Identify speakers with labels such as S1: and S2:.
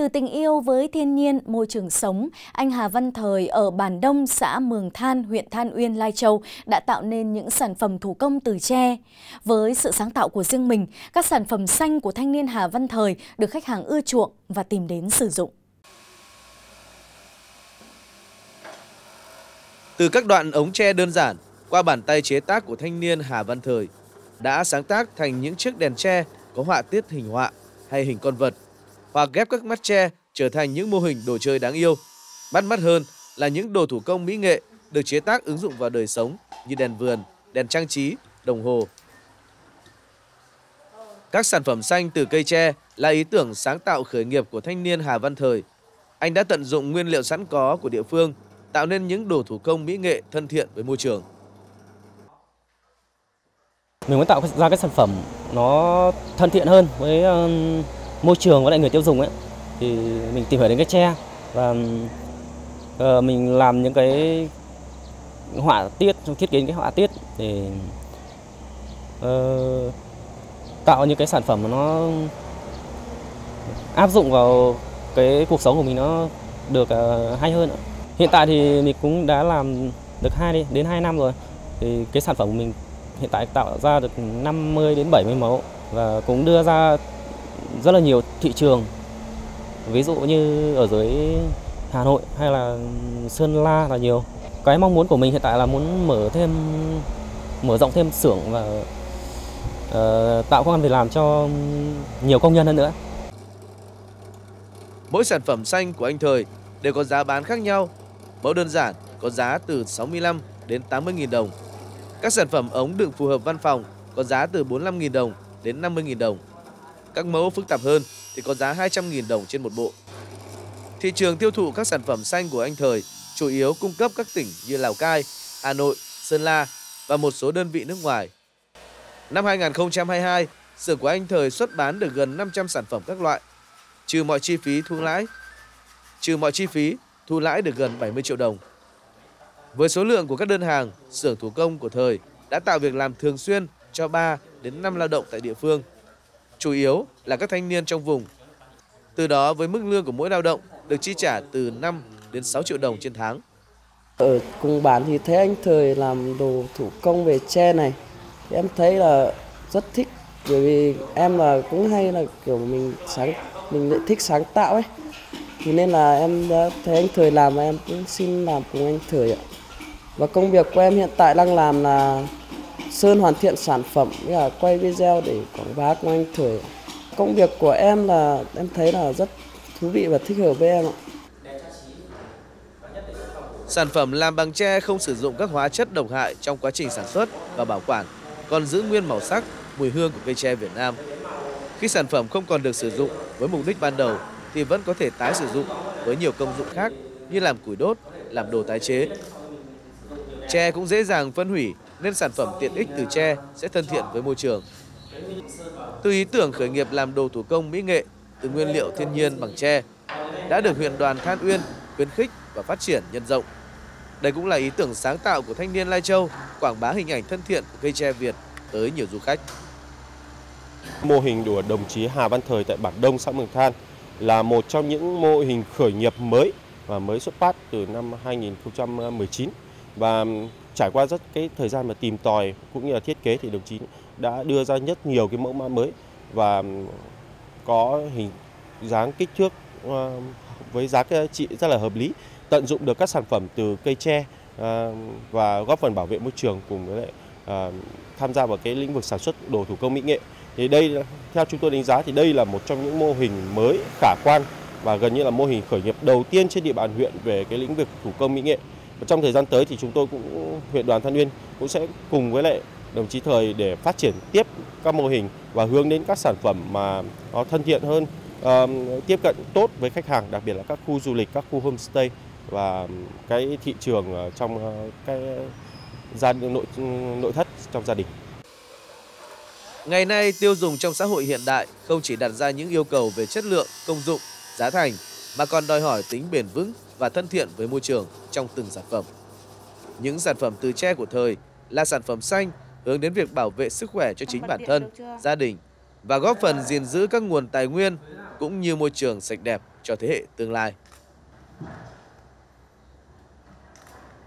S1: Từ tình yêu với thiên nhiên, môi trường sống, anh Hà Văn Thời ở Bản Đông, xã Mường Than, huyện Than Uyên, Lai Châu đã tạo nên những sản phẩm thủ công từ tre. Với sự sáng tạo của riêng mình, các sản phẩm xanh của thanh niên Hà Văn Thời được khách hàng ưa chuộng và tìm đến sử dụng.
S2: Từ các đoạn ống tre đơn giản, qua bàn tay chế tác của thanh niên Hà Văn Thời, đã sáng tác thành những chiếc đèn tre có họa tiết hình họa hay hình con vật, hoặc ghép các mắt tre trở thành những mô hình đồ chơi đáng yêu. Bắt mắt hơn là những đồ thủ công mỹ nghệ được chế tác ứng dụng vào đời sống như đèn vườn, đèn trang trí, đồng hồ. Các sản phẩm xanh từ cây tre là ý tưởng sáng tạo khởi nghiệp của thanh niên Hà Văn Thời. Anh đã tận dụng nguyên liệu sẵn có của địa phương, tạo nên những đồ thủ công mỹ nghệ thân thiện với môi trường.
S3: Mình muốn tạo ra cái sản phẩm nó thân thiện hơn với um, môi trường và lại người tiêu dùng ấy thì mình tìm hiểu đến cái tre và uh, mình làm những cái họa tiết trong thiết kế những cái họa tiết để uh, tạo những cái sản phẩm mà nó áp dụng vào cái cuộc sống của mình nó được uh, hay hơn. Hiện tại thì mình cũng đã làm được hai đi đến 2 năm rồi. Thì cái sản phẩm của mình hiện tại tạo ra được 50 đến 70 mẫu và cũng đưa ra rất là nhiều thị trường. Ví dụ như ở dưới Hà Nội hay là Sơn La là nhiều. Cái mong muốn của mình hiện tại là muốn mở thêm mở rộng thêm xưởng và uh, tạo công an việc làm cho nhiều công nhân hơn nữa.
S2: Mỗi sản phẩm xanh của anh Thời đều có giá bán khác nhau. Mẫu đơn giản có giá từ 65 đến 80 000 đồng. Các sản phẩm ống đựng phù hợp văn phòng có giá từ 45 000 đồng đến 50 000 đồng. Các mẫu phức tạp hơn thì có giá 200 000 đồng trên một bộ. Thị trường tiêu thụ các sản phẩm xanh của anh Thời chủ yếu cung cấp các tỉnh như Lào Cai, Hà Nội, Sơn La và một số đơn vị nước ngoài. Năm 2022, xưởng của anh Thời xuất bán được gần 500 sản phẩm các loại, trừ mọi chi phí thu lãi. Trừ mọi chi phí, thu lãi được gần 70 triệu đồng. Với số lượng của các đơn hàng, xưởng thủ công của Thời đã tạo việc làm thường xuyên cho 3 đến 5 lao động tại địa phương, chủ yếu là các thanh niên trong vùng. Từ đó với mức lương của mỗi lao động được chi trả từ 5 đến 6 triệu đồng trên tháng.
S4: Ở cùng bản thì thấy anh Thời làm đồ thủ công về tre này, thì em thấy là rất thích bởi vì em là cũng hay là kiểu mình sáng mình lại thích sáng tạo ấy thì nên là em đã thấy anh Thời làm và em cũng xin làm cùng anh Thời ạ. Và công việc của em hiện tại đang làm là sơn hoàn thiện sản phẩm với quay video để quảng bá của anh thử Công việc của em là em thấy là rất thú vị và thích hợp với em ạ.
S2: Sản phẩm làm bằng tre không sử dụng các hóa chất độc hại trong quá trình sản xuất và bảo quản, còn giữ nguyên màu sắc, mùi hương của cây tre Việt Nam. Khi sản phẩm không còn được sử dụng với mục đích ban đầu thì vẫn có thể tái sử dụng với nhiều công dụng khác như làm củi đốt, làm đồ tái chế. Tre cũng dễ dàng phân hủy nên sản phẩm tiện ích từ tre sẽ thân thiện với môi trường. Từ ý tưởng khởi nghiệp làm đồ thủ công mỹ nghệ, từ nguyên liệu thiên nhiên bằng tre, đã được huyện đoàn Than Uyên khuyến khích và phát triển nhân rộng. Đây cũng là ý tưởng sáng tạo của thanh niên Lai Châu quảng bá hình ảnh thân thiện của cây tre Việt tới nhiều du khách.
S5: Mô hình của đồng chí Hà Văn Thời tại bản Đông, xã Mường Than là một trong những mô hình khởi nghiệp mới và mới xuất phát từ năm 2019 và trải qua rất cái thời gian mà tìm tòi cũng như là thiết kế thì đồng chí đã đưa ra rất nhiều cái mẫu mã mới và có hình dáng kích thước ờ, với giá trị rất là hợp lý, tận dụng được các sản phẩm từ cây tre ờ, và góp phần bảo vệ môi trường cùng với lại ờ, tham gia vào cái lĩnh vực sản xuất đồ thủ công mỹ nghệ. Thì đây theo chúng tôi đánh giá thì đây là một trong những mô hình mới khả quan và gần như là mô hình khởi nghiệp đầu tiên trên địa bàn huyện về cái lĩnh vực thủ công mỹ nghệ. Trong thời gian tới thì chúng tôi cũng huyện đoàn Than Uyên cũng sẽ cùng với lại đồng chí Thời để phát triển tiếp các mô hình và hướng đến các sản phẩm mà nó thân thiện hơn, tiếp cận tốt với khách hàng, đặc biệt là các khu du lịch, các khu homestay và cái thị trường trong ờ, cái gia nội nội thất trong gia đình.
S2: Ngày nay, tiêu dùng trong xã hội hiện đại không chỉ đặt ra những yêu cầu về chất lượng, công dụng, giá thành mà còn đòi hỏi tính bền vững và thân thiện với môi trường trong từng sản phẩm. Những sản phẩm từ tre của thời là sản phẩm xanh hướng đến việc bảo vệ sức khỏe cho chính bản thân, gia đình và góp phần gìn giữ các nguồn tài nguyên cũng như môi trường sạch đẹp cho thế hệ tương lai.